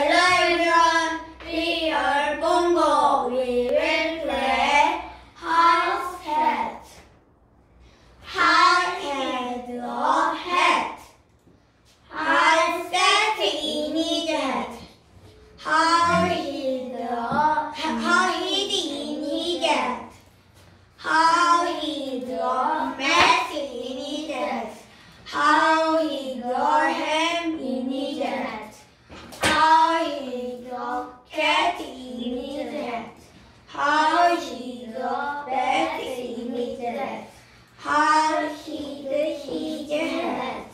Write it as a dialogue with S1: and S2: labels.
S1: Everyone. cat in the hat. How he the bat in the hat. How he the he the hat.